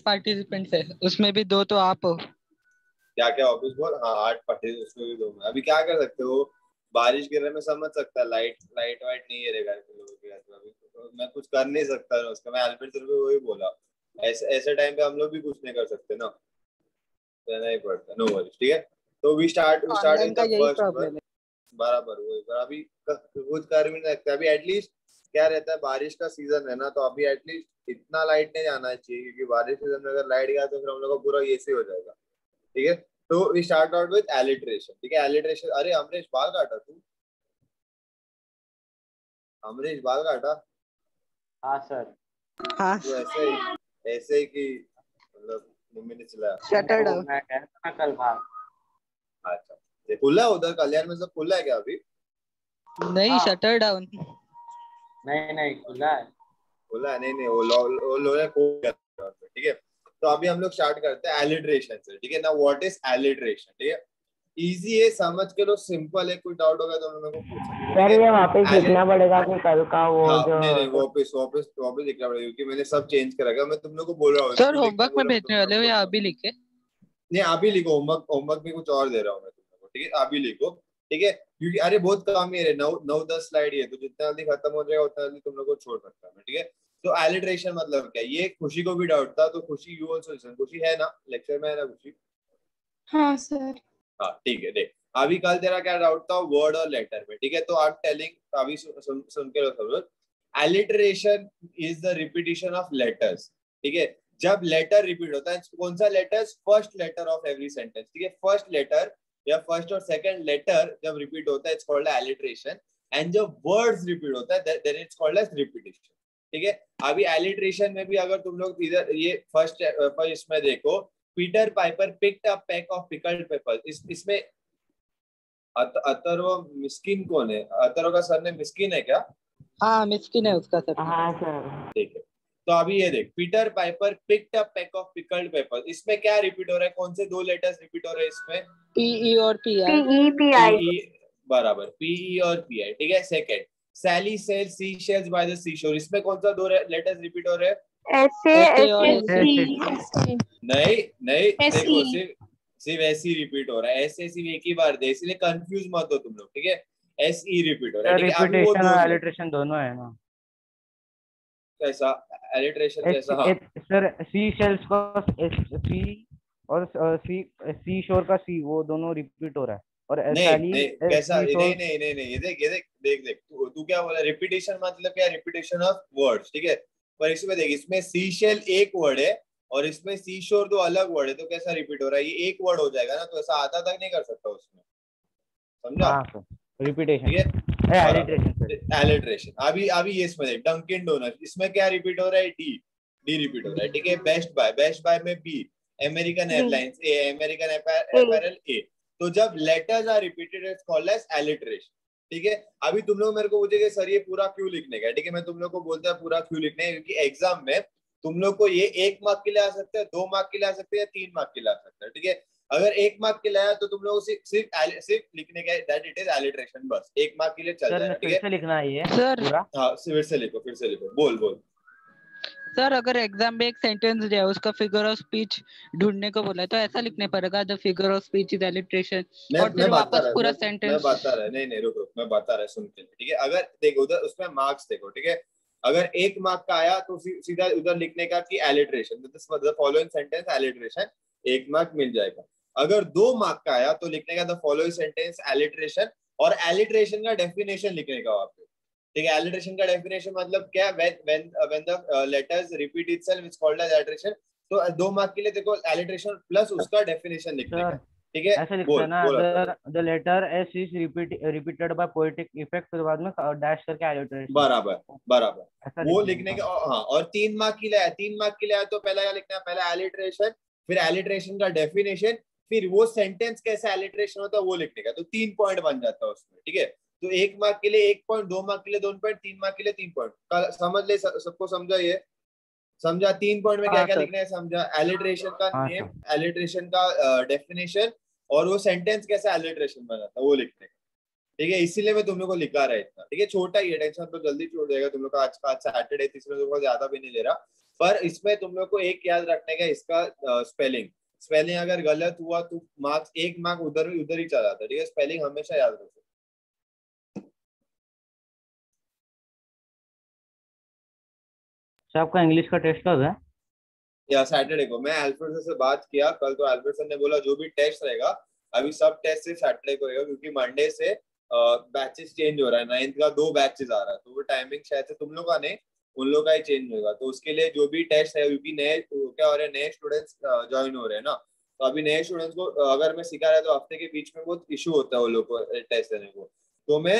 Participants है। उसमें भी दो तो आप हो। क्या क्या ऑफ़िस बोल? हाँ आठ पार्टिसिपेंट उसमें भी दो मैं अभी क्या कर सकते हो? बारिश गिर रहे मैं समझ सकता है। लाइट लाइट वाइट नहीं है रे घर के लोगों के अभी तो मैं कुछ कर नहीं सकता ना उसका। मैं अल्बर्ट सर को वही बोला। ऐसे ऐसे टाइम पे हम लोग भी कुछ नहीं कर सकते ना। रहना ही पड़ता नो वरीज ठीक है? तो we start we start in the first बराबर वही। पर अभी कुछ कर भी नहीं सकते। अभी एटलीस्ट क्या रहता है? बारिश का सीज़न है ना तो अभी एटलीस्ट इतना लाइट नहीं जाना चाहिए क्योंकि बारिश सीज़न में अगर लाइट गया तो फिर हम लोग का पूरा ये से हो जाएगा। ठीक है? तो we start out with alliteration ठीक है? एलिट्रेशन अरे अमरीश बाल काटा तू। अमरीश बाल काटा। हाँ सर। हाँ। तो ऐसे ही ऐसे ही कि मतलब मम्मी ने चलाया शटर डाउन मैं कह रहा था कल बाहर अच्छा। खुला है उधर? कल्याण में सब खुला है क्या अभी? नहीं हाँ। शटर डाउन नहीं नहीं खुला है। खुला है नहीं नहीं वो लो वो लो है खोल गया ठीक है? तो अभी हम लोग स्टार्ट करते हैं एलिट्रेशन से ठीक है? ना व्हाट इज़ एलिट्रेशन ठीक है? इजी है समझ के लो सिंपल है कोई डाउट होगा तो मेरे को पूछ सर ये वापस लिखना पड़ेगा कि कल का वो हाँ, जो नहीं नहीं वापस वापस वापस लिखना पड़ेगा क्योंकि मैंने सब चेंज करा है मैं तुम लोग को बोल रहा हूँ सर होमवर्क में भेजने वाले हो या अभी लिखे? नहीं अभी लिखो होमवर्क होमवर्क में कुछ और दे रहा हूँ मैं तुम लोग को ठीक है? अभी लिखो। ठीक है? क्योंकि अरे बहुत काम ही है नौ नौ दस स्लाइड ही है तो जितना जल्दी खत्म हो जाएगा उतना जल्दी तुम लोग को छोड़ सकता हूँ ठीक है? तो एलिट्रेशन मतलब क्या? ये खुशी को भी डाउट था तो खुशी यू ऑल्सो लिसन खुशी है ना? लेक्चर में है ना खुशी? हाँ सर हाँ ठीक है देख। अभी कल तेरा क्या डाउट था? वर्ड और लेटर में ठीक है? तो आप टेलिंग अभी सुन, सुन, सुन के लो सब लोग। Alliteration is the repetition of letters ठीक है? जब लेटर रिपीट होता है कौन सा letters first letter of every sentence ठीक है? फ़र्स्ट लेटर या फ़र्स्ट और सेकंड लेटर जब रिपीट होता है इट्स कॉल्ड एलिट्रेशन एंड जब वर्ड्स रिपीट होता है then it's called as repetition ठीक है? अभी एलिट्रेशन में भी अगर तुम लोग इधर ये फ़र्स्ट फ़र्स्ट इसमें देखो Peter Piper picked a pack of pickled peppers इस इसमें अत, अतर्व मिस्किन कौन है? अतर्व का सर ने मिस्किन है क्या? हाँ मिस्किन है उसका सर हाँ सर ठीक है। तो अभी ये देख Peter Piper picked a pack of pickled peppers इसमें क्या रिपीट हो रहा है? कौन से दो लेटर्स रिपीट हो रहे हैं इसमें? पीई और P I P E P I बराबर. पीई और पीआई ठीक है? Second Sally sell sea shells by the sea shore इसमें कौन सा दो लेटर्स रिपीट हो रहे हैं? और। नहीं नहीं देखो सिर्फ़ सिर्फ़ ऐसे ही रिपीट हो रहा है. ऐसे सिर्फ़ एक ही बार दे इसलिए कंफ्यूज मत हो तुम लोग ठीक है? एस ई रिपीट हो रहा है. रिपीटेशन और एलिट्रेशन दोनों है ना। कैसा एलिट्रेशन कैसा हाँ सर सी शेल्स का सी और सी सी शोर का सी वो दोनों रिपीट हो रहा है। और नहीं नहीं कैसा? नहीं नहीं नहीं नहीं ये देख ये देख देख देख तू तू क्या बोला? रिपीटेशन मतलब क्या? रिपीटेशन ऑफ़ वर्ड्स ठीक है? पर इसमें देख इसमें सी शेल एक वर्ड है और इसमें सी शोर दो अलग वर्ड है तो कैसा रिपीट हो रहा है? ये एक वर्ड हो जाएगा ना तो ऐसा आधा तक नहीं कर सकता उसमें। समझा? हाँ रिपीटेशन ठीक है? एलिट्रेशन अभी अभी ये इसमें डंकिन डोनट इसमें क्या रिपीट हो रहा है? डी डी रिपीट हो रहा है ठीक है? बेस्ट बाय बेस्ट बाय में B American Airlines A American Apparel A तो जब letters are repeated it's called as alliteration ठीक है? अभी तुम लोग मेरे को पूछे सर ये पूरा क्यों लिखने का ठीक है मैं तुम लोग को बोलता है पूरा क्यों लिखने है? क्योंकि एग्ज़ाम में तुम लोग को ये एक मार्क के लिए आ सकते हैं दो मार्क के लिए आ सकते हैं या तीन मार्क के लिए आ सकते हैं ठीक है? अगर एक मार्क के लिए आया तो तुम लोग सिर्फ़ सिर्फ़ लिखने का दैट इट इज़ एलिट्रेशन बस। एक मार्क के लिए चल जाएगा ठीक फिर है? से लिखना है ये सर। हाँ फिर से लिखो फिर से लिखो। बोल बोल। सर अगर एग्ज़ाम में एक सेंटेंस दिया उसका फिगर ऑफ़ स्पीच ढूँढने को बोला तो ऐसा लिखने पड़ेगा the figure of speech is alliteration और फिर वापस पूरा मैं, मैं बता रहा नहीं नहीं रुक रुक मैं बता रहा सुन के ठीक है? अगर देखो उधर उसमें मार्क्स देखो ठीक है? अगर एक मार्क का आया तो सीधा उधर लिखने का कि alliteration the following sentence alliteration एक मार्क मिल जाएगा। अगर दो मार्क का आया तो लिखने का द फॉलोइंग सेंटेंस एलिट्रेशन और एलिट्रेशन का डेफिनेशन लिखने का वहाँ पे ठीक है एलिट्रेशन का डेफिनेशन मतलब क्या when when when the letters repeat itself it's called as alliteration तो दो मार्क के लिए देखो एलिट्रेशन प्लस उसका डेफिनेशन लिखने का। ठीक है? ऐसे लिखते हैं ना अगर the letter S is repeat repeated by poetic effect फिर बाद में डैश करके एलिट्रेशन बराबर बराबर। वो लिखने। का हाँ और तीन मार्क के लिए तीन मार्क के लिए तो पहला क्या लिखना है? पहला एलिट्रेशन फिर एलिट्रेशन का डेफिनेशन फिर वो सेंटेंस कैसा एलिट्रेशन होता है वो लिखने का तो तीन पॉइंट बन जाता है उसमें ठीक है? तो एक मार्क के लिए एक पॉइंट दो मार्क के लिए दो पॉइंट तीन मार्क के लिए तीन पॉइंट समझ ले सबको समझा ये? समझा? तीन पॉइंट में क्या हाँ, क्या लिखना है समझा? एलिट्रेशन का हाँ, नेम एलिट्रेशन का डेफिनेशन और वो सेंटेंस कैसा एलिट्रेशन बनाता है वो लिखने का। ठीक है? इसीलिए मैं तुम लोग को लिखा रहा है इतना। ठीक है? छोटा ही है टेंशन तो जल्दी छोड़ जाएगा। तुम लोग का आज आज सैटरडे तीसरे तुम ज़्यादा भी नहीं ले रहा। पर इसमें तुम लोग को एक याद रखने का इसका स्पेलिंग स्पेलिंग अगर गलत हुआ तो मार्क्स एक मार्क उधर उधर ही चला जाता है ठीक है? स्पेलिंग हमेशा याद रखो। सर आपका इंग्लिश का टेस्ट कब है? या सैटरडे को। मैं अल्फ्रेड से बात किया कल तो अल्फ्रेड सर ने बोला जो भी टेस्ट रहेगा अभी सब टेस्ट सिर्फ़ सैटरडे को रहेगा क्योंकि मंडे से बैचेस चेंज हो रहा है। नाइन्थ का दो बैचेस आ रहा है तो वो टाइमिंग शायद से तुम लोग का नहीं उन लोग का ही चेंज होगा तो उसके लिए जो भी टेस्ट है क्योंकि नए क्या हो रहे हैं नए स्टूडेंट्स ज्वाइन हो रहे हैं ना? तो अभी नए स्टूडेंट्स को अगर मैं सिखा रहा तो हफ़्ते के बीच में बहुत इशू होता है वो लोग को टेस्ट देने को। तो मैं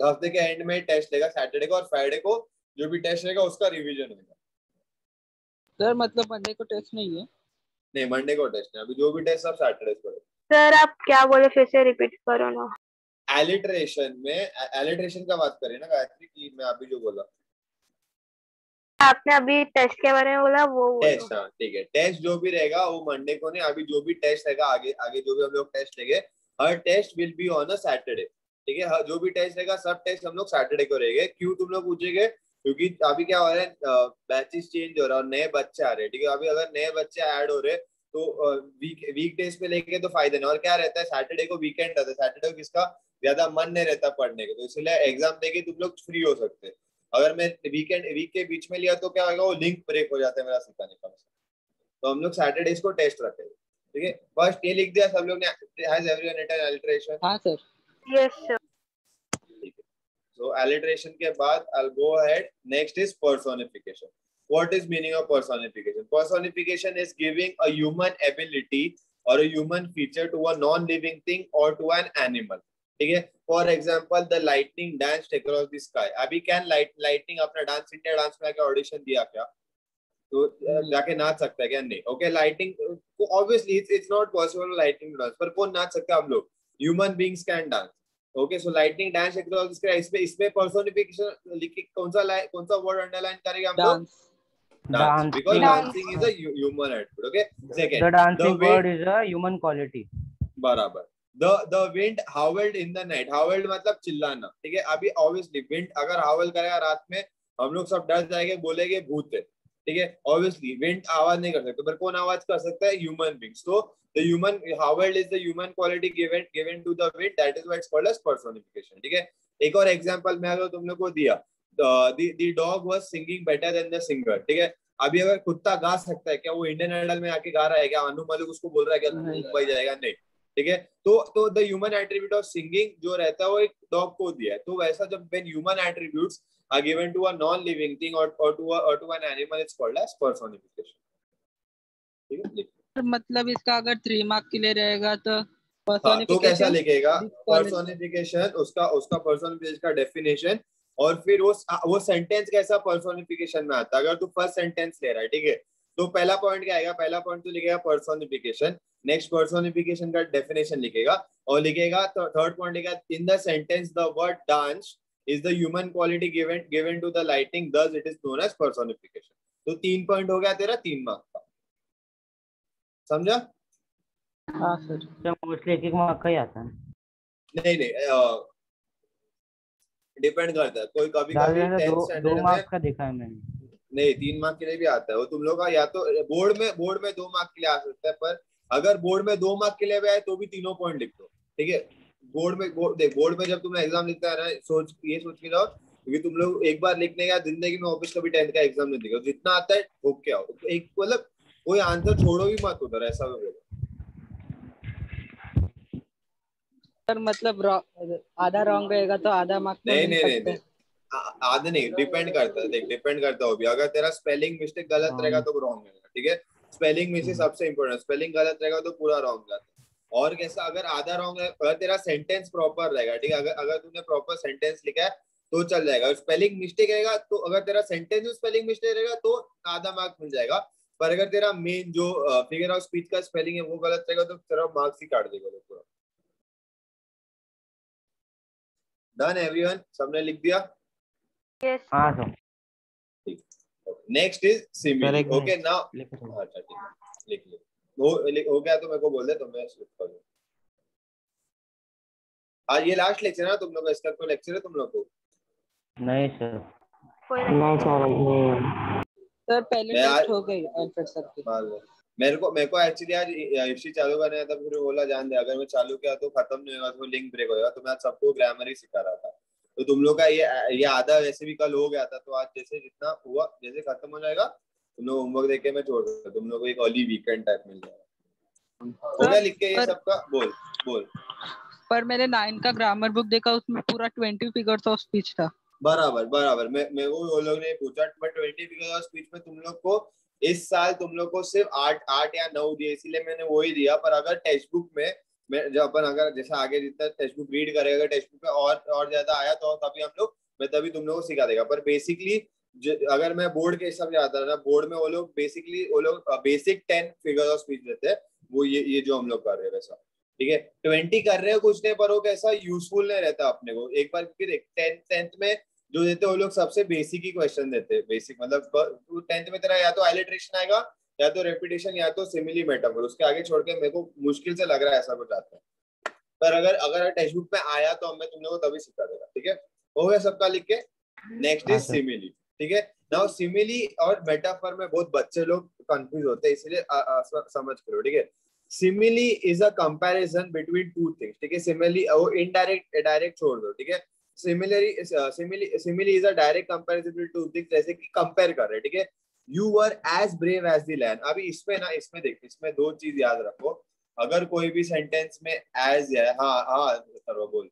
हफ़्ते के एंड में टेस्ट लेगा सैटरडे को और फ्राइडे को जो भी टेस्ट रहेगा उसका रिविजन होगा सर मतलब मंडे को टेस्ट नहीं है? नहीं मंडे को टेस्ट नहीं अभी जो भी टेस्ट सब सैटरडे को सर आप क्या बोले फिर से रिपीट करो ना। एलिट्रेशन में एलिट्रेशन का बात करें ना गायत्री की मैं अभी जो बोला। आपने अभी टेस्ट के बारे में बोला वो टेस्ट हाँ ठीक है। टेस्ट जो भी रहेगा वो मंडे को नहीं अभी जो भी टेस्ट रहेगा आगे आगे जो भी हम लोग टेस्ट लेंगे हर test will be on a Saturday ठीक है? जो भी टेस्ट रहेगा सब टेस्ट हम लोग सैटरडे को रहेंगे। क्यों तुम लोग पूछेंगे? क्योंकि अभी क्या हो रहा है बैचेस चेंज हो रहा है नए बच्चे आ रहे हैं ठीक है? अभी अगर नए बच्चे ऐड हो रहे तो वीक वीक डेज़ पे लेके तो फ़ायदा नहीं। और क्या रहता है सैटरडे को वीकेंड रहता है। सैटरडे को किसका? ज़्यादा मन नहीं रहता पढ़ने का तो इसलिए एग्ज़ाम देके तुम लोग फ्री हो सकते हैं। अगर मैं वीकेंड वीक के बीच में लिया तो क्या होगा वो लिंक ब्रेक हो जाता है मेरा सिखाने का तो हम लोग सैटरडे को टेस्ट रखे ठीक है? फ़र्स्ट ये लिख दिया सब लोग ने हैज़ एवरीवन रिटन अल्टरेशन हाँ sir yes sir so alteration के बाद I will go ahead next is personification what is meaning of personification personification is giving a human ability और a human feature to a non living thing और to an animal ठीक है? For example the lightning dance across the sky अभी can light lightning अपना dance India dance में आके audition दिया क्या? तो जाके नाच सकता है क्या? नहीं. Okay lighting obviously it's it's not possible lighting dance पर कौन नाच सकता है हम लोग? Human beings can dance okay so lightning dance across the इसमें इसमें पर्सोनिफिकेशन लिख कौन सा कौन सा वर्ड अंडरलाइन करेंगे हम लोग? Dance. Because dancing is a human attribute okay second. The dancing the word is a human quality. बराबर. The the wind howled in the night howled मतलब चिल्लाना ठीक है अभी obviously wind अगर howl करेगा रात में हम लोग सब डर जाएँगे बोलेंगे भूत है ठीक है obviously wind आवाज़ नहीं कर सकते पर कौन आवाज़ कर सकता है human beings तो the human howled is the human quality given given to the wind that is why it's called as personification ठीक है एक और एग्जांपल मैं अगर तुम लोग को दिया the dog was singing better than the singer ठीक है अभी अगर कुत्ता गा सकता है क्या वो इंडियन आइडल में आके गा रहा है क्या अनु मलिक उसको बोल रहा है क्या मुंबई जाएगा नहीं ठीक है? तो तो the human attribute of singing जो रहता है वो एक डॉग को दिया है। तो वैसा जब when human attributes are given to a non living thing और और टू और to an animal it's called as personification ठीक है? मतलब इसका अगर थ्री मार्क के लिए रहेगा तो हाँ, तो कैसा लिखेगा? पर्सोनिफिकेशन उसका उसका पर्सोनिफिकेशन का डेफिनेशन और फिर वो वो सेंटेंस कैसा पर्सोनिफिकेशन में आता है? अगर तू फ़र्स्ट सेंटेंस ले रहा है ठीक है? तो पहला पॉइंट क्या आएगा? पहला पॉइंट तो लिखेगा पर्सोनिफिकेशन नेक्स्ट पर्सोनिफिकेशन का डेफिनेशन लिखेगा और लिखेगा तो थर्ड पॉइंट लिखेगा in the sentence the word dance is the human quality given given to the lighting thus it is known as personification तो तीन पॉइंट हो गया तेरा तीन मार्क का। समझा? हाँ सर। मोस्टली एक एक मार्क का ही आता है। नहीं नहीं डिपेंड करता है। कोई कभी कभी दो, दो मार्क्स का देखा है मैंने। नहीं तीन मार्क के लिए भी आता है। वो तुम लोग का या तो बोर्ड में बोर्ड में दो मार्क के लिए आ सकता है पर अगर बोर्ड में दो मार्क के लिए भी आए तो भी तीनों पॉइंट लिख दो। ठीक है? बोर्ड में बोर्ड देख बोर्ड में जब तुम एग्ज़ाम लिखता है ना सोच ये सोच के जाओ क्योंकि तुम लोग एक बार लिखने का ज़िंदगी में ऑफ़िस कभी टेंथ का एग्ज़ाम नहीं दिखा जितना आता है ठोक के आओ। एक मतलब कोई आंसर छोड़ो भी मत उधर ऐसा होगा सर मतलब आधा रॉन्ग रहेगा तो आधा मार्क नहीं नहीं नहीं, आधा नहीं डिपेंड करता है। देख डिपेंड करता हो भी। अगर तेरा स्पेलिंग मिस्टेक गलत रहेगा तो रॉन्ग रहेगा ठीक है? स्पेलिंग में से सबसे इंपॉर्टेंट स्पेलिंग गलत रहेगा तो पूरा रॉन्ग जाता है। और कैसा अगर आधा रॉन्ग है अगर तेरा सेंटेंस प्रॉपर रहेगा ठीक है? अगर अगर तूने प्रॉपर सेंटेंस लिखा है तो चल जाएगा। स्पेलिंग मिस्टेक रहेगा तो अगर तेरा सेंटेंस में स्पेलिंग मिस्टेक रहेगा तो आधा मार्क्स मिल जाएगा। पर अगर तेरा मेन जो फिगर ऑफ़ स्पीच का स्पेलिंग है वो गलत रहेगा तो तेरा मार्क्स ही काट देगा पूरा। डन एवरीवन सबने लिख दिया? हाँ sir next is similar okay. Now अच्छा ठीक लिख ले हो लिख- हो गया तो मेरे को बोल दे तो मैं स्लिप कर दूँ आज ये लास्ट लेक्चर है ना तुम लोग इसका कोई लेक्चर है तुम लोग को? नहीं सर नहीं सर सर पहले टेस्ट हो गई अल्फ्रेड सर की। मेरे को मेरे को एक्चुअली आज हिस्ट्री चालू करना था फिर बोला जान दे अगर मैं चालू किया तो खत्म नहीं होगा तो लिंक ब्रेक होगा तो मैं आज सबको ग्रामर ही सिखा रहा था। तो तुम लोग का ये ये आधा वैसे भी कल हो गया था तो आज जैसे जितना हुआ जैसे खत्म हो जाएगा तुम लोग होमवर्क देके मैं छोड़ दूँगा। तुम लोग को एक अर्ली वीकेंड टाइप मिल जाएगा। हो गया लिख के ये सबका? बोल बोल। पर मैंने नाइन का ग्रामर बुक देखा उसमें पूरा ट्वेंटी फिगर्स ऑफ़ स्पीच था। बराबर बराबर। मैं को वो लोग ने पूछा बट ट्वेंटी फिगर स्पीच में तुम लोग को इस साल तुम लोग को सिर्फ़ आठ आठ या नौ दिए इसीलिए मैंने वो ही दिया पर अगर टेक्स्ट बुक में जब अपन अगर जैसे आगे जितना टेक्स्ट बुक रीड करेगा टेक्स्ट बुक में और और ज़्यादा आया तो तभी हम लोग, मैं तभी तुम लोग को सिखा देगा। पर बेसिकली अगर मैं बोर्ड के हिसाब से आता है ना बोर्ड में वो लोग बेसिकली वो लोग basic ten figure of speech देते हैं। वो ये ये जो हम लोग कर रहे हैं वैसा। ठीक है? ट्वेंटी कर रहे हो, कुछ नहीं, पर वो कैसा यूजफुल नहीं रहता अपने को। एक बार क्योंकि देख टेंथ टेंथ में जो देते हैं, वो लोग सबसे बेसिक ही क्वेश्चन देते हैं। बेसिक मतलब टेंथ में तेरा या तो आइलिट्रेशन आएगा या तो रेपिटेशन या तो सिमिली मेटाफर उसके आगे छोड़ के मेरे को मुश्किल से लग रहा है ऐसा कुछ आता है। पर अगर अगर टेक्स्ट बुक में आया तो मैं तुम लोग को तभी सिखा देगा ठीक है? हो गया सबका लिख के? नेक्स्ट इज़ सिमिली ठीक है? नाउ सिमिली और मेटाफर में बहुत बच्चे लोग कंफ्यूज होते हैं इसलिए समझ करो ठीक है? Simile is a comparison between two things ठीक है? सिमिली वो इनडायरेक्ट डायरेक्ट छोड़ दो ठीक है? Similarly simile simile is a direct comparison between two things जैसे कि कंपेयर कर रहे ठीक है? You were as brave as the lion अभी इसमें ना इसमें देख इसमें दो चीज़ याद रखो। अगर कोई भी सेंटेंस में एज है हाँ हाँ सर्व बोल।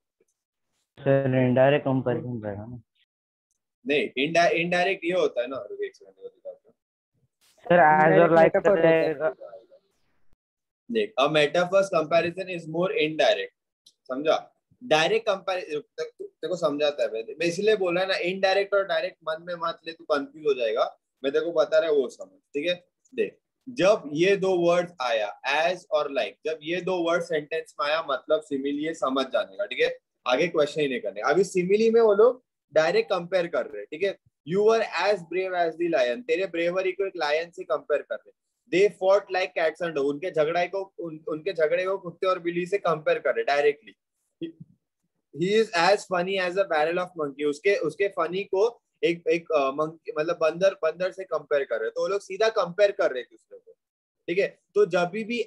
सर इनडायरेक्ट कंपैरिजन रहेगा ना? नहीं इनडायरेक्ट ये होता है ना रुको एक सेकंड सर एज और लाइक देख a metaphors comparison is more indirect समझा? डायरेक्ट कंपैरिजन तेरे को समझाता है। मैं मैं इसलिए बोल रहा है ना इनडायरेक्ट और डायरेक्ट मन में मत ले तू कंफ्यूज हो जाएगा। मैं तेरे को बता रहा है वो समझ ठीक है? देख जब ये दो वर्ड्स आया एज और लाइक जब ये दो वर्ड सेंटेंस में आया मतलब सिमिली समझ जाने का ठीक है? आगे क्वेश्चन ही नहीं करने अभी सिमिली में वो लोग डायरेक्ट कंपेयर कर रहे हैं ठीक है? You are as brave as the lion तेरे ब्रेवरी को एक लायन से कंपेयर कर रहे they fought like cats and उनके झगड़े को उन, उनके झगड़े को कुत्ते और बिल्ली से कंपेयर कर रहे directly he is as funny as a barrel of monkey उसके उसके फनी को एक एक मतलब बंदर बंदर से कंपेयर कर रहे हैं। तो वो लोग सीधा कंपेयर कर रहे हैं दूसरे को। ठीक है? तो जब भी भी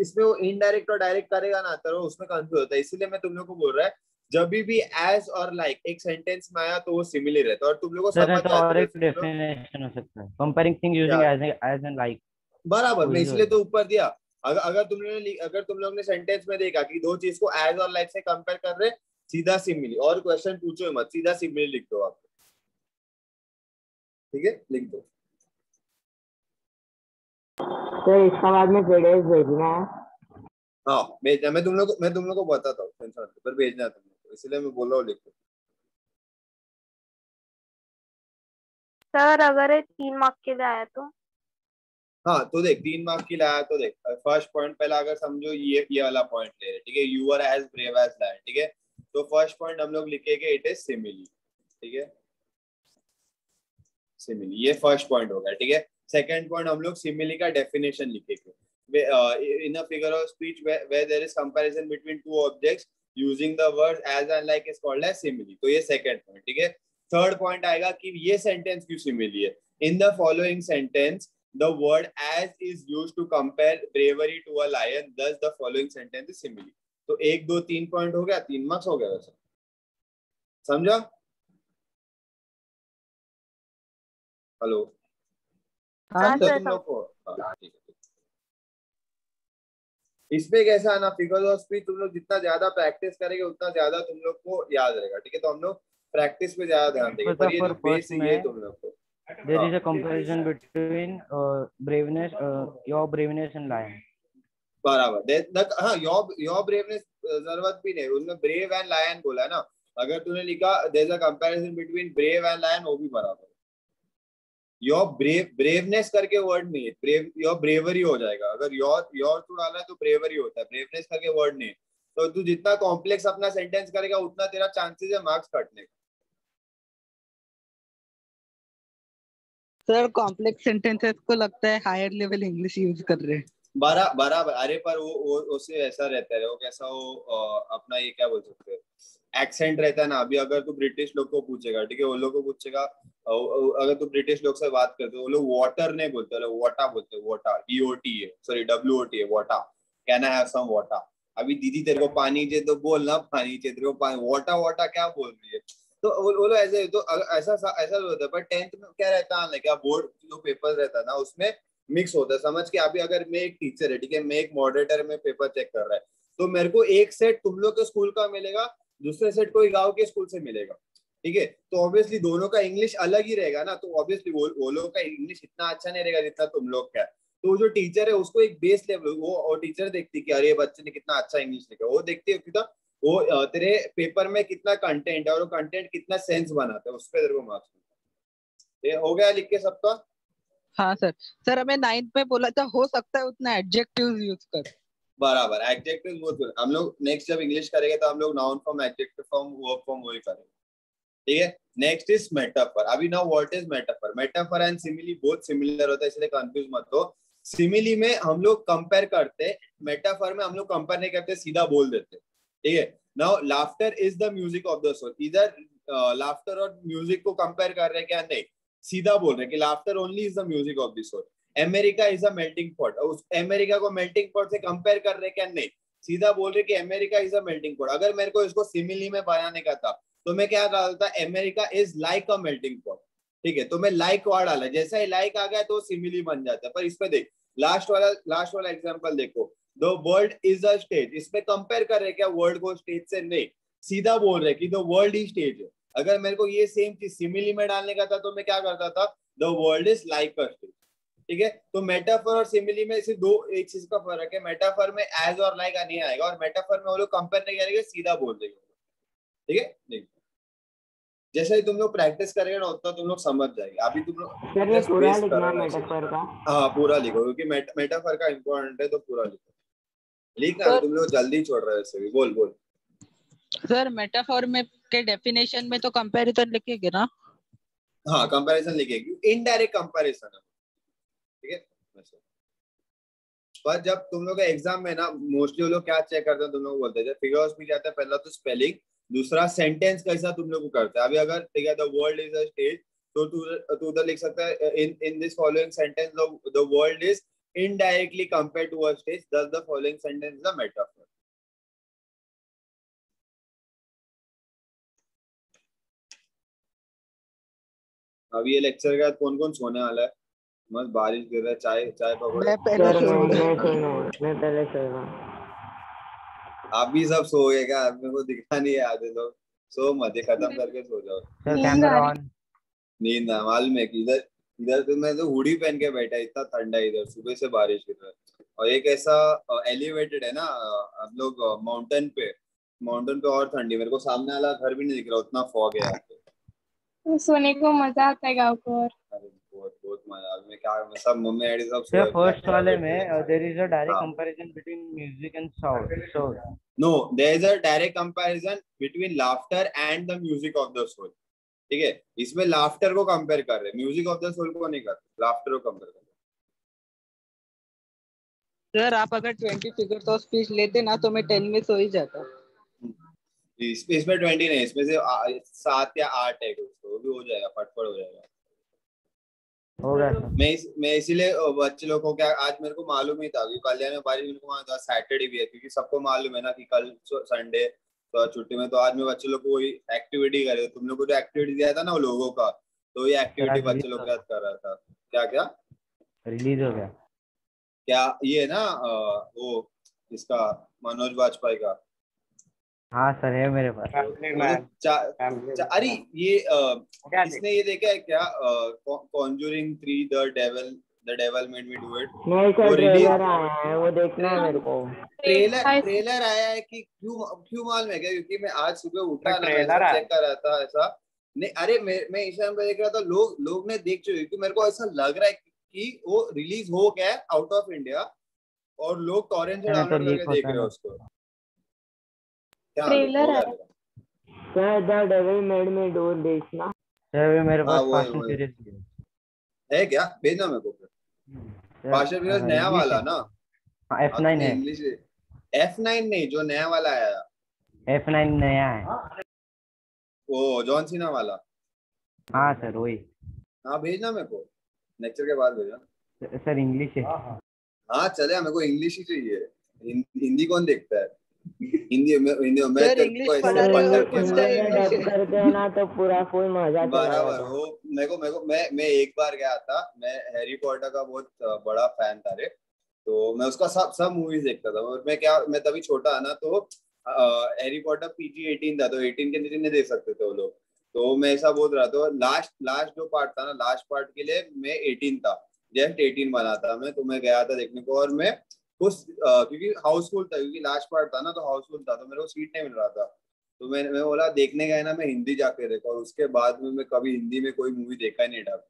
इसमें वो इनडायरेक्ट और डायरेक्ट करेगा ना तो उसमें कंफ्यूज होता है। इसलिए मैं तुम लोग को बोल रहा है जब भी भी एज और लाइक एक सेंटेंस में आया तो वो सिमिलर रहता है। और तुम लोग को समझ तो जाते और एक तुम लोग- डेफिनेशन हो सकता है। Comparing thing using as as and like बराबर। मैं इसलिए तो ऊपर दिया। अगर अगर तुम लोगों ने अगर तुम लोग ने सेंटेंस में देखा कि दो चीज़ को एज और लाइक से कंपेयर कर रहे सीधा सिमिली और क्वेश्चन पूछो मत सीधा सिमिली लिख दो आप। ठीक है? लिख दो। सर इसका बाद में पीडीएफ भेजना है। हाँ भेजना। मैं तुम लोग को मैं तुम लोग को बताता हूँ टेंशन पर भेजना है तुम लोग को। इसलिए मैं बोल रहा हूँ लिखो। सर अगर ये तीन मार्क के लिए आया तो? हाँ तो देख तीन मार्क की लाया तो देख फ़र्स्ट पॉइंट पहला अगर समझो ये ये वाला पॉइंट ले रहे ठीक है? You are as brave as lion ठीक है? तो फ़र्स्ट पॉइंट हम लोग लिखेंगे इट इज़ सिमिली ठीक है? सिमिली ये फ़र्स्ट पॉइंट हो ठीक है? सेकेंड पॉइंट हम लोग सिमिली का डेफिनेशन लिखेंगे in a figure of speech where is comparison between two object using the word as and like is called as simile तो ये सेकेंड पॉइंट ठीक है? थर्ड पॉइंट आएगा कि ये सेंटेंस क्यों सिमिली है? In the following sentence the word as is use to compare bravery to a lion thus the following sentence is simile तो एक, दो, तीन पॉइंट हो गया, तीन मार्क्स हो गया समझा? हेलो। हाँ तुम लोग को हाँ, है इसमें कैसा है ना फिगर ऑफ़ स्पीच तुम लोग जितना ज़्यादा प्रैक्टिस करेंगे उतना ज़्यादा तुम लोग को याद रहेगा ठीक है? तो हम लोग प्रैक्टिस पे ज़्यादा ध्यान देंगे पर ये जो बेसिक है तुम लोग को। there is a comparison between uh, braveness uh, your braveness and lion. बराबर। हाँ योर योर ब्रेवनेस ज़रूरत भी नहीं उन्होंने ब्रेव एंड लायन बोला है ना। अगर तूने लिखा there is a comparison between brave and lion वो भी बराबर। योर ब्रेव ब्रेवनेस करके वर्ड नहीं है। ब्रेव योर ब्रेवरी हो जाएगा। अगर योर योर तू डाला है तो ब्रेवरी होता है। ब्रेवनेस करके वर्ड नहीं तो तू जितना कॉम्प्लेक्स अपना सेंटेंस करेगा उतना तेरा चांसेस है मार्क्स कटने का। सर कॉम्प्लेक्स सेंटेंसेस को लगता है हायर लेवल इंग्लिश यूज़ कर रहे हैं। बराबर। अरे पर वो वो उससे ऐसा रहता है। वो कैसा वो अपना ये क्या बोल सकते हैं? एक्सेंट रहता है ना, अभी अगर तू ब्रिटिश लोग को पूछेगा, ठीक है, वो लोग को पूछेगा अगर तू ब्रिटिश लोग से बात करते वो लोग वाटर नहीं बोलते वाटा बोलते वाटा डी ओ टी है सॉरी डब्ल्यू ओ टी है वाटा कैन आई हैव सम वाटा अभी दीदी तेरे को पानी चाहिए तो बोल ना, पानी चाहिए तेरे को पानी वाटा वाटा क्या बोल रही है? तो वो वो लोग ऐसे तो ऐसा ऐसा होता है, पर टेंथ में क्या रहता है क्या बोर्ड जो पेपर रहता है ना, उसमें मिक्स होता है, समझ के, अभी अगर मैं एक टीचर है, ठीक है, मैं एक मॉडरेटर में पेपर चेक कर रहा है तो मेरे को एक सेट तुम लोग के स्कूल का मिलेगा दूसरे सेट कोई गाँव के स्कूल से मिलेगा। ठीक है? तो ऑब्वियसली दोनों का इंग्लिश अलग ही रहेगा ना तो ऑब्वियसली वो, वो लोग का इंग्लिश इतना अच्छा नहीं रहेगा जितना तुम लोग का। तो जो टीचर है उसको एक बेस लेवल वो और टीचर देखती है कि अरे बच्चे ने कितना अच्छा इंग्लिश लिखा वो देखती है कि तो वो तेरे पेपर में कितना कंटेंट है और वो कंटेंट कितना सेंस बनाता है उस पर मार्क्स मिलता हो। गया लिख के सबका? हाँ सर सर हमें नाइन्थ में बोला था हो सकता है उतना एडजेक्टिव यूज़ कर। बराबर एडजेक्टिव बहुत good. हम लोग नेक्स्ट जब इंग्लिश करेंगे तो हम लोग noun form adjective form verb form वही करेंगे। ठीक है? नेक्स्ट इज़ मेटाफर अभी now what is metaphor metaphor and simile बहुत सिमिलर होता है, इसलिए कंफ्यूज मत हो। सिमिली में हम लोग कंपेयर करते मेटाफर में हम लोग कंपेयर नहीं करते, सीधा बोल देते। ठीक है? Now laughter is the music of the soul इधर लाफ्टर और म्यूज़िक को कंपेयर कर रहे हैं क्या? नहीं। सीधा बोल रहे हैं कि laughter only is the music of the soul America is a melting pot. उस अमेरिका को मेल्टिंग पॉट से कंपेयर कर रहे क्या नहीं, सीधा बोल रहे कि America is a melting pot. अगर मेरे को इसको सिमिली में बनाने का था तो मैं क्या डालता, America is like a melting pot. ठीक है तो मैं लाइक वर्ड डाला। जैसा ही लाइक आ गया तो सिमिली बन जाता है। पर इसमें देख लास्ट वाला लास्ट वाला एग्जांपल देखो। The world is a stage इसमें कंपेयर कर रहे क्या वर्ल्ड को स्टेज से? नहीं। सीधा बोल रहे कि द वर्ल्ड ही स्टेज है। अगर मेरे को ये सेम चीज़ सिमिली में डालने का था तो मैं क्या करता था? The world is like a stage ठीक है? तो मेटाफर और सिमिली में सिर्फ़ दो एक चीज़ का फ़र्क है। मेटाफर में एज और लाइक नहीं आएगा और मेटाफर में वो लोग कंपेयर नहीं करेंगे सीधा बोल देंगे। ठीक है? नहीं। जैसे ही तुम लोग प्रैक्टिस करेंगे ना उतना तुम लोग समझ जाएँगे। अभी तुम लोग ना हाँ। पूरा लिखो क्योंकि मेटाफर का इम्पोर्टेंट है तो पूरा लिखो। लिखना सर- तुम लोग जल्दी छोड़ रहे हो बोल बोल। सर मेटाफॉर में के डेफिनेशन में तो कंपैरिजन लिखेंगे ना? हाँ कंपैरिजन लिखेगी। इनडायरेक्ट कंपैरिजन है। ठीक है? पर जब तुम लोग एग्ज़ाम में ना मोस्टली वो लोग क्या चेक करते हैं, तुम लोग बोलते हैं फिगर्स भी जाता है, पहला तो स्पेलिंग दूसरा सेंटेंस कैसा तुम लोग करते हैं। अभी अगर, ठीक है the world is a stage तो तू उधर लिख सकता है in in this following sentence the world is indirectly compared to a stage thus the following sentence is a metaphor. अब ये लेक्चर का कौन कौन सोने वाला है? मस्त बारिश गिर रहा है चाय चाय पकड़ो। मैं पहले सो मैं गया। मैं सुनो मैं पहले सोएगा आप भी सब सो गए क्या मेरे को दिखा नहीं है आधे लोग। सो मत ये खत्म करके सो जाओ। कैमरा ऑन नींद ना मालूम है कि इधर इधर तो मैं तो हुडी पहन के बैठा इतना ठंडा है इधर। सुबह से बारिश गिर रहा है। और एक ऐसा एलिवेटेड है ना हम लोग माउंटेन पे। माउंटेन पे और ठंडी। मेरे को सामने वाला घर भी नहीं दिख रहा उतना फॉग है यहाँ पे। सोने को मज़ा आता है गाँव को और अरे बहुत बहुत मज़ा आ मैं क्या सब मम्मी डैडी सब सर फ़र्स्ट वाले में देयर इज़ अ डायरेक्ट हाँ। Comparison between music and sound so no there is a direct comparison between laughter and the music of the soul ठीक है? इसमें लाफ्टर को कंपेयर कर रहे म्यूज़िक ऑफ़ द सोल को नहीं कर रहे। लाफ्टर को कंपेयर कर सर आप अगर ट्वेंटी फिगर्स ऑफ़ स्पीच लेते ना तो मैं टेन में सो ही जाता। हैं। इसमें ट्वेंटी नहीं इसमें से सात या आठ है कुछ तो वो भी हो जाएगा फटफट हो जाएगा। मैं इस, मैं इसीलिए बच्चे लोगों को क्या आज मेरे को मालूम ही था कि कल्याण में बारिश मेरे को मालूम था सैटरडे भी है क्योंकि सबको मालूम है ना कि कल संडे तो छुट्टी में तो आज मैं बच्चे लोग को वही एक्टिविटी करे तुम लोग को जो एक्टिविटी दिया था ना वो लोगों का? तो ये एक्टिविटी बच्चे लोग के कर रहा था। क्या क्या रिलीज़ हो गया। क्या ये है ना वो इसका मनोज वाजपेयी का। हाँ सर है मेरे पास। चा- अरे ये इसने ये देखा है क्या? Conjuring three the devil the devil made me do it नहीं वो सर ट्रेलर आया है वो देखना है मेरे को। ट्रेलर ट्रेलर आया है कि क्यों क्यों मालूम है क्या? क्योंकि मैं आज सुबह उठा ना ट्रेलर चेक कर रहा था ऐसा। नहीं अरे मैं मैं इंस्टाग्राम पे देख रहा था लोग लोग ने देख चुके क्योंकि मेरे को ऐसा लग रहा है कि वो रिलीज़ हो गया है आउट ऑफ़ इंडिया और लोग टॉरेंट से हाँ, तो डाउनलोड करके देख रहे हैं उसको। क्या Trailer हो? Sir the devil made me do देखना। सर भी मेरे हाँ, पास फास्ट एंड। फ्यूरियस है। क्या? भेजना मेरे को फिर। फास्ट एंड फ्यूरियस नया वाला ना? हाँ एफ़ है। इंग्लिश एफ़ नहीं जो नया वाला आया। एफ़ नाइन नया है। वो जॉन सीना वाला। हाँ सर वही। हाँ भेजना मेरे को। लेक्चर के बाद भेजना। सर इंग्लिश है। हाँ चले मेरे को इंग्लिश ही चाहिए। हिंदी कौन देखता है? हिंदी में हिंदी तो पूरा फुल मज़ा बराबर वो मेरे को मेरे को मैं मैं एक बार गया था मैं हैरी पॉटर का बहुत बड़ा फ़ैन था रे। तो मैं उसका सब सब मूवीज़ देखता था और मैं क्या मैं तभी छोटा ना तो हैरी पॉटर पीजी एटीन था तो एटीन के नीचे नहीं देख सकते थे वो लोग। तो मैं ऐसा बोल रहा था लास्ट लास्ट जो पार्ट था ना लास्ट पार्ट के लिए मैं एटीन था जस्ट एटीन बना था मैं तो मैं गया था देखने को और मैं उस अ, क्योंकि हाउसफुल था क्योंकि लास्ट पार्ट था ना तो हाउसफुल था तो मेरे को सीट नहीं मिल रहा था। तो मैं मैं बोला देखने गया ना मैं हिंदी जाके देखा। और उसके बाद में मैं कभी हिंदी में कोई मूवी देखा ही नहीं डाल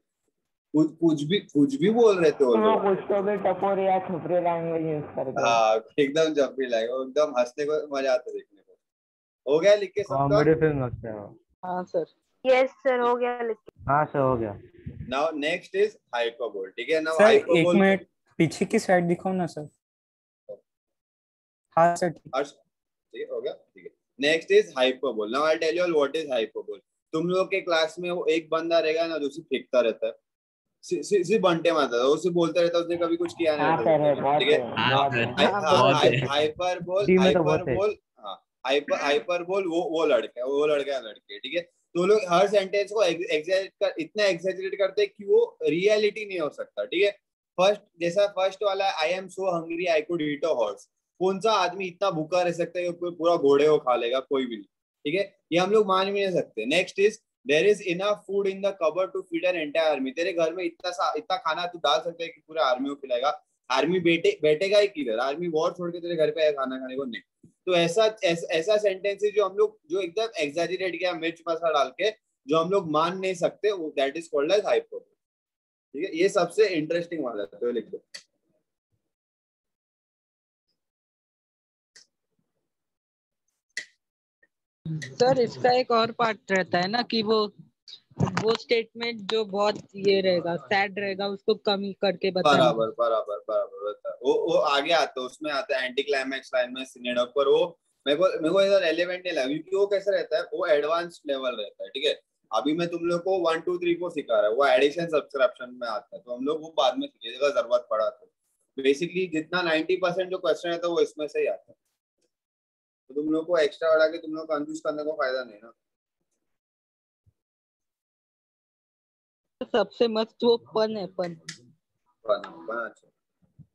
कुछ कुछ भी कुछ भी बोल रहे थे हाँ कुछ तो भी टपोरी या छपरी लैंग्वेज यूज़ करते हाँ एकदम जब भी लगे एकदम हंसने को मज़ा आता देखने को। हो गया लिख के सबका? कॉमेडी फ़िल्म लगता है हाँ सर। यस सर हो गया लिख हाँ सर हो गया। नाउ नेक्स्ट इज़ हाइपरबोल ठीक है? नाउ सर एक हाइपरबोल मिनट पीछे की साइड दिखाओ ना सर। हाँ सर ठीक। है हो गया ठीक है। Next is hyperbole now I tell you all what is hyperbole तुम लोग के क्लास में वो एक बंदा रहेगा ना जो सिर्फ़ फेंकता रहता है। सि- सि- सिर्फ़ बंटे मारता है वो सिर्फ़ बोलता रहता है उसने कभी कुछ किया नहीं हाँ है ठीक है? है बहुत है। हाँ, बहुत है। हाइपरबोल टीम में तो बहुत है। हाइपरबोल हाँ हाइपर हाइपरबोल वो वो लड़का है वो लड़का है लड़के ठीक है? तो लोग हर सेंटेंस को एग्जैजरेट कर इतना एग्जैजरेट करते हैं कि वो रियलिटी नहीं हो सकता ठीक है? फ़र्स्ट जैसा फ़र्स्ट वाला I am so hungry I could eat a horse कौन सा आदमी इतना भूखा रह सकता है कि पूरा घोड़े को खा लेगा कोई भी नहीं। ठीक है? ये हम लोग मान भी नहीं सकते। Next is there is enough food in the cupboard to feed an entire army तेरे घर में इतना सा इतना खाना तू डाल सकता है कि पूरे आर्मी को खिलाएगा। आर्मी बैठे बैठेगा ही किधर? आर्मी वॉर छोड़ के तेरे घर पे आया खाना खाने को? नहीं। तो ऐसा ऐसा, ऐसा सेंटेंस है जो हम लोग जो एकदम एग्जैजरेट किया मिर्च मसाला डाल के जो हम लोग मान नहीं सकते वो that is called as hyperbole ठीक है? ये सबसे इंटरेस्टिंग वाला है तो लिख दो। सर, इसका एक और पार्ट रहता है ना कि वो वो स्टेटमेंट जो बहुत ये रहेगा सैड रहेगा, उसको कमी करके बताना बराबर बराबर बराबर वो वो आगे आता है, उसमें आता है एंटी क्लाइमैक्स लाइन में सिनेडॉक पर वो, मेरे को मेरे को ऐसा रेलेवेंट नहीं लगा, क्योंकि वो कैसा रहता है, वो एडवांस लेवल रहता है, ठीक है? अभी मैं तुम लोग को वन टू थ्री को सिखा रहा है, वो एडिशन सब्सक्रिप्शन में आता है तो हम लोग वो बाद में सीखेगा ज़रूरत पड़ा तो। बेसिकली जितना 90 परसेंट जो क्वेश्चन है तो वो इसमें से ही आता है। तो तुम लोग को एक्स्ट्रा बढ़ा के तुम लोग कंफ्यूज करने को फ़ायदा नहीं ना। सबसे मस्त वो पन है पन। बना बना अच्छा।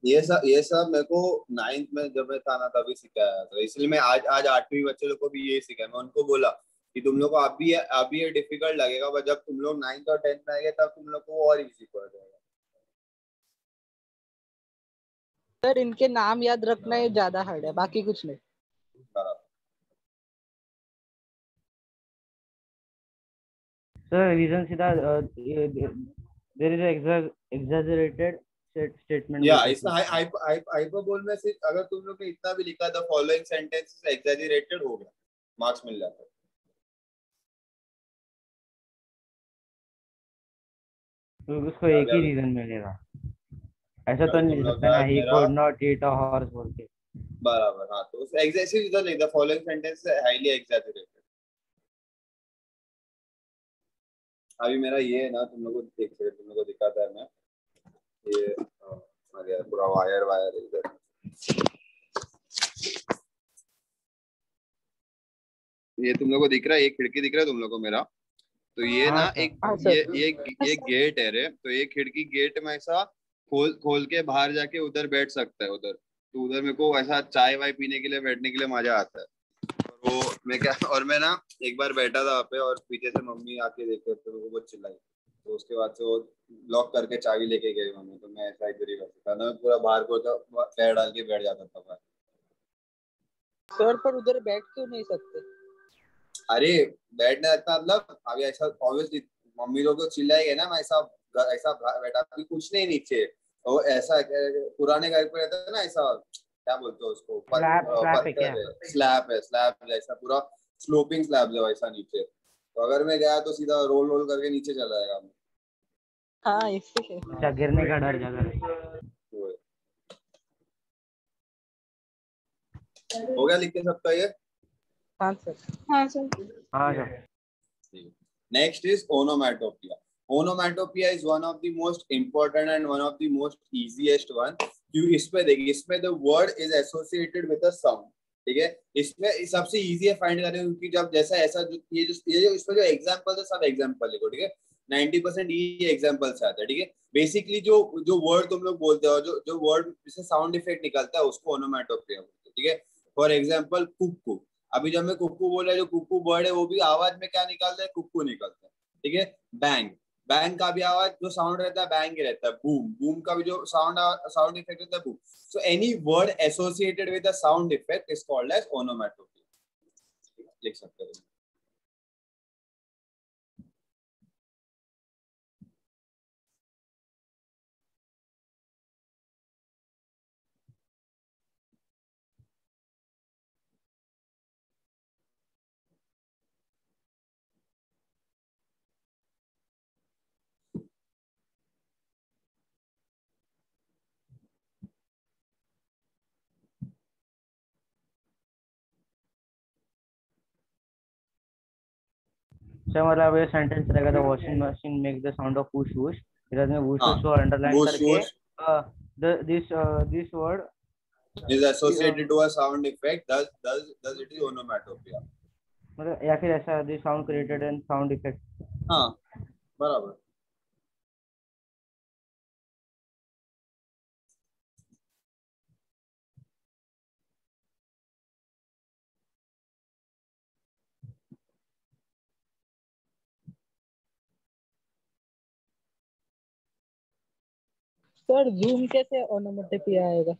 ये सब ये सब मेरे को नाइन्थ में जब मैं था ना तभी सिखाया था। इसलिए मैं आज आज आठवीं बच्चे लोग को भी ये सिखाया। मैं उनको बोला कि तुम लोग को अभी अभी ये डिफ़िकल्ट लगेगा पर जब तुम लोग नाइन्थ और टेंथ में आएँगे तब तुम लोग को और इजी पड़ जाएगा। सर इनके नाम याद रखना ये ज़्यादा हार्ड है बाकी कुछ नहीं। सर रीजन सीधा देर इज़ एग्जैजरेटेड स्टेटमेंट या इसमें हाइपरबोल में सिर्फ़ अगर तुम लोग ने इतना भी लिखा द फॉलोइंग सेंटेंस एग्जैजरेटेड हो गया मार्क्स मिल जाता। है तो उसको एक ही रीजन मिलेगा। ऐसा तो नहीं सकता ना ही could not eat a horse बोल के। बराबर हाँ तो उस एग्जैक्टली इधर लिख the following sentence highly exaggerated अभी मेरा ये है ना तुम लोग को देख सकते तुम लोग को दिखाता है मैं। ये अरे पूरा वायर वायर इधर। ये तुम लोग को दिख रहा है ये खिड़की दिख रहा है तुम लोग को मेरा। तो ये हाँ, ना हाँ। एक हाँ, ये ये ये गेट है रे। तो ये खिड़की गेट में ऐसा खोल खोल के बाहर जाके उधर बैठ सकता है उधर। तो उधर मेरे को ऐसा चाय वाय पीने के लिए बैठने के लिए मज़ा आता है। वो मैं क्या और मैं ना एक बार बैठा था वहाँ पे और पीछे से मम्मी आके देख रहे थे को बहुत चिल्लाई। तो उसके बाद से वो लॉक करके चाबी लेके गई मम्मी तो मैं ऐसा इधर ही बैठा था। ना मैं पूरा बाहर को पैर डाल के बैठ जाता था बाहर। सर पर उधर बैठ क्यों नहीं सकते? अरे बैठने लगता मतलब अभी ऐसा ऑब्वियसली मम्मी लोग तो चिल्लाएँगे ना मैं ऐसा ऐसा बैठा अभी कुछ नहीं नीचे। वो ऐसा पुराने घर पे रहता है ना ऐसा क्या बोलते हो उसको? है स्लैब है स्लैब जैसा पूरा स्लोपिंग स्लैब है वैसा नीचे। तो अगर मैं गया तो सीधा रोल रोल करके नीचे चला जाएगा। हाँ इसलिए अच्छा गिरने का डर ज़्यादा है। है। हो गया लिख के सबका ये? हाँ सर। हाँ सर। हाँ sir. Next is onomatopoeia. Onomatopoeia is one of the most important and one of the most easiest one. क्यों इसमें देखिए इसमें the word is associated with a sound. ठीक है? इसमें सबसे इजी है फाइंड करने क्योंकि जब जैसा, ऐसा जो, ये जो ये जो, इसमें जो एग्जांपल है, सब एग्जांपल लिखो ठीक है? 90 परसेंट ये एग्जांपल से आता है, ठीक है? बेसिकली जो जो वर्ड तुम लोग बोलते हो, जो जो वर्ड जिससे साउंड इफ़ेक्ट निकलता है, उसको ओनोमेटोपिया बोलते हैं, ठीक है? For example cuckoo. अभी जब मैं कुक्कू बोल, जो कुक्कू बर्ड है, वो भी आवाज़ में क्या निकालता है? कुक्कू निकलता है, ठीक है? बैंग बैंग का भी आवाज़, जो साउंड रहता है बैंग ही रहता है. बूम बूम का भी जो साउंड साउंड इफ़ेक्ट रहता है boom so any word associated with sound effect is called as onomatopoeia लिख सकते हो सर मतलब ये सेंटेंस रहेगा the washing machine make the sound of whoosh whoosh इधर में वुश वूश को अंडरलाइन करके the this this word is associated to a sound effect thus thus thus it is onomatopoeia. मतलब या फिर ऐसा this sound created and sound effect हाँ बराबर। सर जूम कैसे ओनोमेटोपिया आएगा?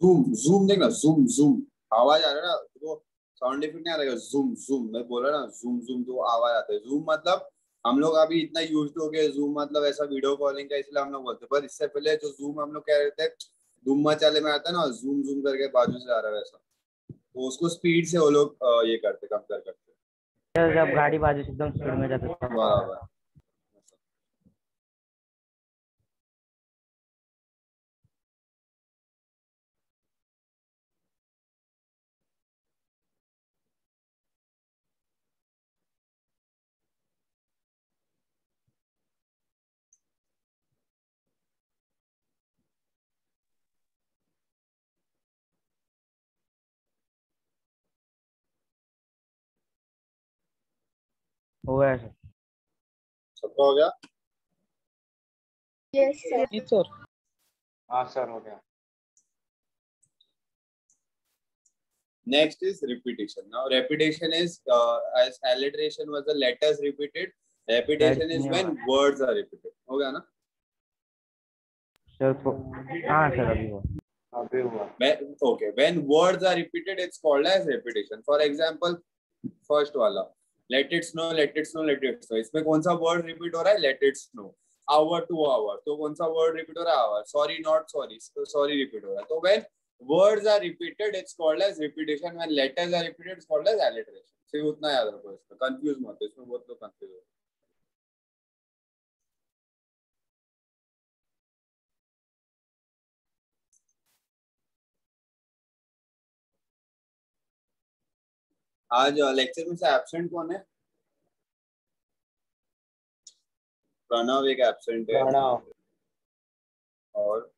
जूम जूम देखना जूम जूम आवाज़ आ रहा है ना तो साउंड इफ़ेक्ट नहीं आ रहेगा जूम जूम मैं बोला ना जूम जूम तो आवाज़ आता है। जूम मतलब हम लोग अभी इतना यूज़ हो गए जूम मतलब ऐसा वीडियो कॉलिंग का इसलिए हम लोग बोलते पर इससे पहले जो जूम हम लोग कह रहे थे धूम मचाले में आता है ना जूम जूम करके बाजू से आ रहा है वैसा। तो उसको स्पीड से वो लोग ये करते कंपेयर करते जब गाड़ी बाजू से एकदम स्पीड में जाता है। बराबर हो गया सर सबका हो गया यस सर हाँ सर हो गया Next is repetition. Now, repetition is uh, as alliteration was the letters repeated. Repetition is when words are repeated. हो गया ना? सर तो हाँ सर अभी हुआ अभी हुआ When, okay. When words are repeated, it's called as repetition. For example, first वाला let it snow let it snow let it snow इसमें कौन सा वर्ड रिपीट हो रहा है? Let it's no hour to hour तो कौन सा वर्ड रिपीट हो रहा है? Hour sorry not sorry sorry repeat हो रहा है। तो when words are repeated it's called as repetition when letters are repeated it's called as alliteration सिर्फ़ उतना याद रखो इसमें। कंफ्यूज मत इसमें बहुत लोग कंफ्यूज होते हैं। आज लेक्चर में से एब्सेंट कौन है? प्रणव एक एब्सेंट है। और?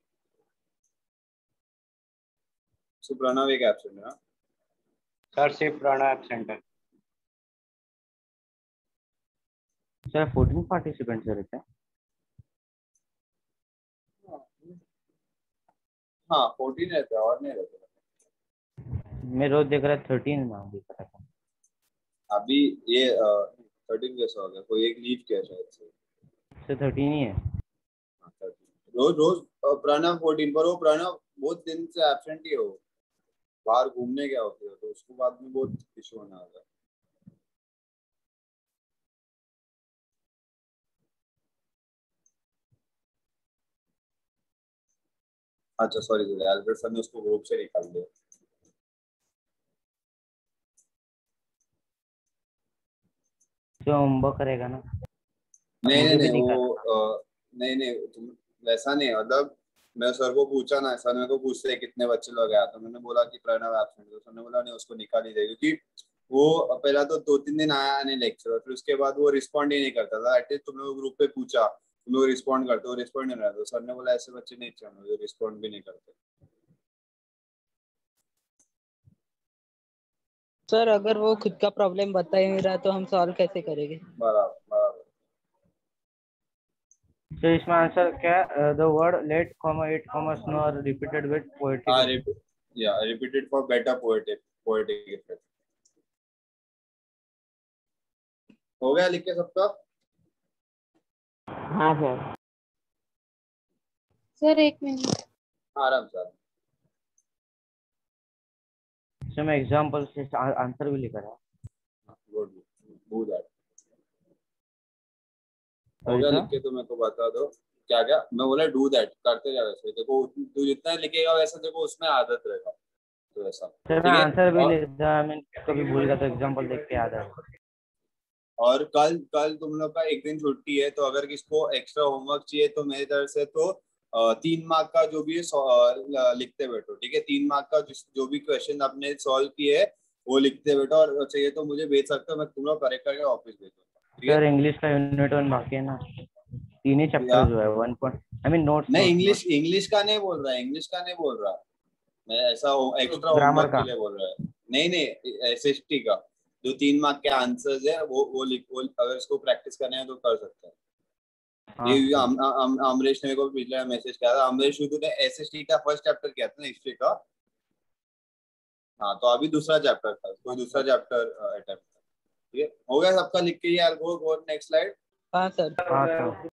सो प्रणव एक एब्सेंट है सर सिर्फ़ प्रणव एबसेंट है। सर फोर्टीन पार्टिसिपेंट्स रहते हैं हाँ फोर्टीन रहते हैं और नहीं रहते। मैं रोज देख रहा थर्टीन नाम दिख रहा था। अभी ये थर्टीन कैसा हो गया? कोई एक लीव किया शायद से। सर थर्टीन ही है। हाँ, 13 रोज रोज प्रणव फोर्टीन पर वो प्रणव बहुत दिन से एबसेंट ही हो। बाहर घूमने गया होते तो उसको बाद में बहुत इशू होने है। अच्छा सॉरी सॉरी एल्बर्ट सर ने उसको ग्रुप से निकाल दिया। जो होमवर्क करेगा ना। नहीं नहीं नहीं नहीं वो नहीं नहीं तुम वैसा नहीं मतलब मैं सर को पूछा ना सर मेरे को पूछते हैं कितने बच्चे लोग आए तो मैंने बोला कि प्रणव एबसेंट तो सर ने बोला नहीं उसको निकाल ही देगा क्योंकि वो पहला तो दो तीन दिन आया नहीं लेक्चर और फिर उसके बाद वो रिस्पॉन्ड ही नहीं करता था। एटलीस्ट तुम लोग ग्रुप पे पूछा तुम लोग रिस्पॉन्ड करते हो रिस्पॉन्ड नहीं रहता तो सर ने बोला ऐसे बच्चे नहीं चाहिए रिस्पॉन्ड भी नहीं करते। सर अगर वो खुद का प्रॉब्लम बता ही नहीं रहा तो हम सॉल्व कैसे करेंगे? बराबर बराबर। तो इसमें आंसर क्या the word let comma it comma snow are repeated with poetic या repeated for better poetic poetic effect हो गया लिख के सबका? हाँ सर। सर एक मिनट। आराम से। इसमें एग्जांपल से आंसर भी लिखा है गुड हो गया लिख के तो मेरे को बता दो। क्या क्या? मैं बोला डू दैट करते जा वैसे देखो तू जितना लिखेगा वैसा देखो उसमें आदत रहेगा। तो ऐसा। सर मैं? आंसर भी मीन कभी भूल गया तो एग्जांपल देख के याद है। और कल कल तुम लोग का एक दिन छुट्टी है तो अगर किसको एक्स्ट्रा होमवर्क चाहिए तो मेरी तरफ़ से तो तीन मार्क का जो भी है लिखते बैठो ठीक है? तीन मार्क का जो भी क्वेश्चन आपने सॉल्व किए है वो लिखते बैठो और चाहिए तो मुझे भेज सकते हो मैं तुम लोग करेक्ट करके ऑफ़िस भेज दूँगा सर इंग्लिश का यूनिट वन बाकी है ना? तीन ही चैप्टर जो है one point I mean notes नहीं इंग्लिश इंग्लिश का नहीं बोल रहा है इंग्लिश का नहीं बोल रहा। मैं ऐसा एक्स्ट्रा होमवर्क का। बोल रहा है। नहीं नहीं एस एस टी का जो तीन मार्क के आंसर्स है वो वो लिख वो अगर इसको प्रैक्टिस करने हैं तो कर सकते हैं। अमरीश ने मेरे को पिछले मैसेज किया था अमरीश तू ने एसएसटी का फ़र्स्ट चैप्टर किया था ना हिस्ट्री का हाँ तो अभी दूसरा चैप्टर था कोई दूसरा चैप्टर अटेम्प्ट ठीक है हो गया सबका लिख के यार गो गो नेक्स्ट स्लाइड हाँ सर हाँ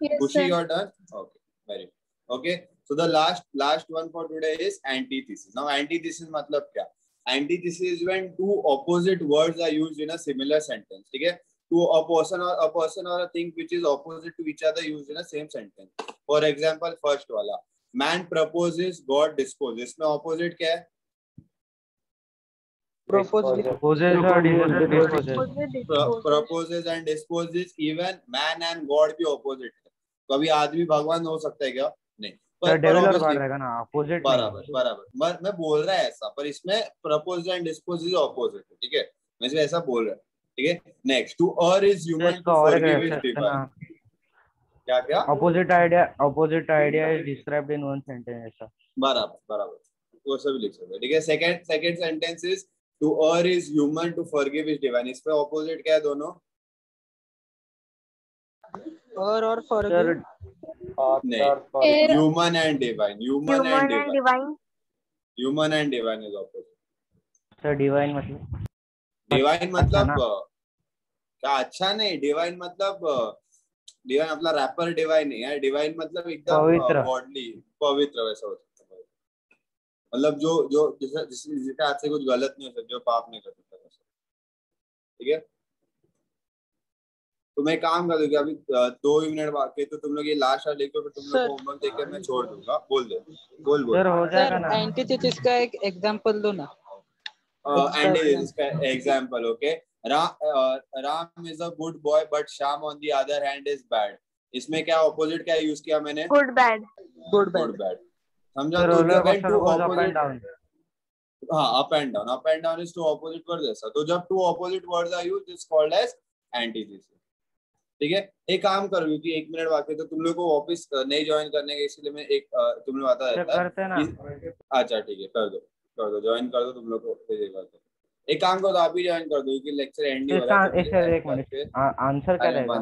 Khushi done okay very good okay so the last last one for today is antithesis now antithesis मतलब क्या is when two opposite words are used in a similar sentence ठीक है to a person or a person or a thing which is opposite to each other used in a same sentence for example first वाला man proposes god disposes इसमें opposite क्या है propose poses और disposes Pro- proposes and disposes even man and god भी opposite है कभी आदमी भगवान हो सकता है क्या नहीं पर, बराबर बराबर मैं मैं बोल रहा है ऐसा पर इसमें propose and dispose is opposite है ठीक है मैं इसमें ऐसा बोल रहा है ठीक है? Next to err is human इसका टू फॉरगिव इज़ डिवाइन क्या क्या? Opposite idea opposite idea is described in one sentence ऐसा बराबर बराबर। वो सब लिख सकते हैं ठीक है? Second second sentence is to err is human to forgive is divine इस पे ऑपोजिट क्या है दोनों? और और फॉर सर नहीं। Human and divine human and human and divine divine human and divine is opposite sir divine मतलब? डिवाइन मतलब क्या अच्छा नहीं डिवाइन मतलब डिवाइन मतलब रैपर डिवाइन नहीं है। डिवाइन मतलब एकदम पवित्र। गॉडली पवित्र वैसा हो सकता है मतलब जो जो जिसे जिस- जिसके हाथ से कुछ गलत नहीं हो सकता जो पाप नहीं कर सकता वैसा। ठीक है? तो मैं काम कर दूँगी अभी दो ही मिनट बाकी तो तुम लोग ये लास्ट वाला लिखो फिर तुम लोग को होमवर्क देकर मैं छोड़ दूँगा। बोल दे बोल बोल। सर हो जाएगा ना। एंटीथेसिस का एक एग्जांपल दो ना। एंड इसका example okay Ram is a good boy but Shyam on the other hand is bad इसमें क्या ऑपोजिट क्या यूज़ किया मैंने? Good bad good good bad समझा सर तो रोलर जब coaster to goes up and opposite down हाँ up and down up and down is two opposite word जैसा। तो जब two opposite words are used it's called as antithesis ठीक है? एक काम करो क्योंकि एक मिनट बाकी तो तुम लोग को वापस नहीं ज्वाइन करने का इसलिए मैं एक तुम लोग आता रहता है करते ना। अच्छा ठीक है कर दो। कर दो ज्वाइन कर दो तुम लोग को दे एक बार तो। एक काम करो आप ही ज्वाइन कर दो क्योंकि लेक्चर एंड नहीं हो रहा है एक तो मिनट आंसर क्या रहेगा